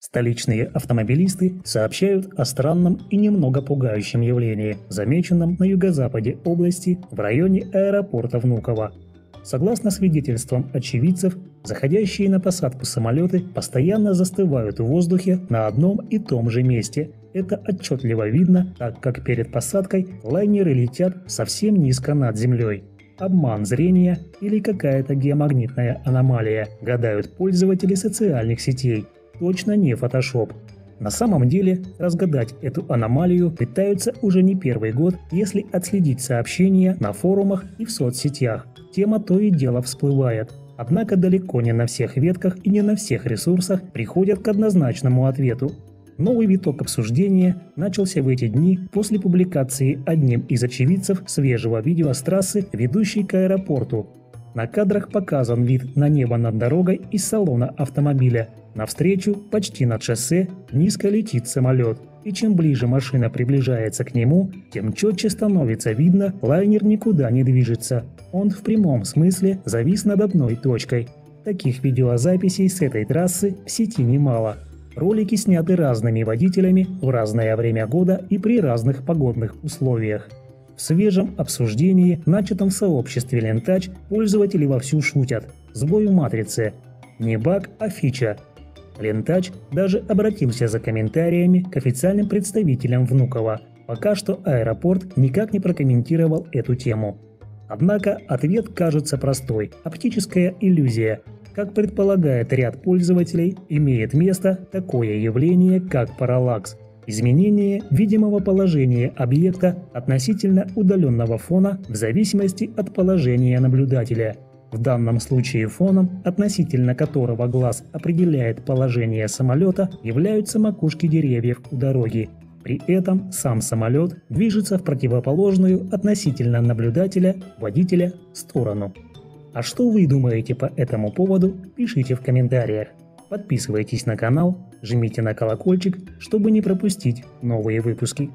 Столичные автомобилисты сообщают о странном и немного пугающем явлении, замеченном на юго-западе области в районе аэропорта Внуково. Согласно свидетельствам очевидцев, заходящие на посадку самолеты постоянно застывают в воздухе на одном и том же месте. Это отчетливо видно, так как перед посадкой лайнеры летят совсем низко над землей. Обман зрения или какая-то геомагнитная аномалия, гадают пользователи социальных сетей – точно не фотошоп. На самом деле, разгадать эту аномалию пытаются уже не первый год, если отследить сообщения на форумах и в соцсетях. Тема то и дело всплывает. Однако далеко не на всех ветках и не на всех ресурсах приходят к однозначному ответу. Новый виток обсуждения начался в эти дни после публикации одним из очевидцев свежего видео с трассы, ведущей к аэропорту. На кадрах показан вид на небо над дорогой из салона автомобиля, Навстречу, почти над шоссе, низко летит самолет. И чем ближе машина приближается к нему, тем четче становится видно, лайнер никуда не движется. Он в прямом смысле завис над одной точкой. Таких видеозаписей с этой трассы в сети немало. Ролики сняты разными водителями в разное время года и при разных погодных условиях. В свежем обсуждении, начатом в сообществе Лентач, пользователи вовсю шутят. Сбой в матрице. Не баг, а фича – Лентач даже обратился за комментариями к официальным представителям Внуково. Пока что аэропорт никак не прокомментировал эту тему. Однако ответ кажется простой – оптическая иллюзия. Как предполагает ряд пользователей, имеет место такое явление, как параллакс – изменение видимого положения объекта относительно удаленного фона в зависимости от положения наблюдателя – в данном случае фоном, относительно которого глаз определяет положение самолета, являются макушки деревьев у дороги. При этом сам самолет движется в противоположную относительно наблюдателя, водителя, сторону. А что вы думаете по этому поводу, пишите в комментариях. Подписывайтесь на канал, жмите на колокольчик, чтобы не пропустить новые выпуски.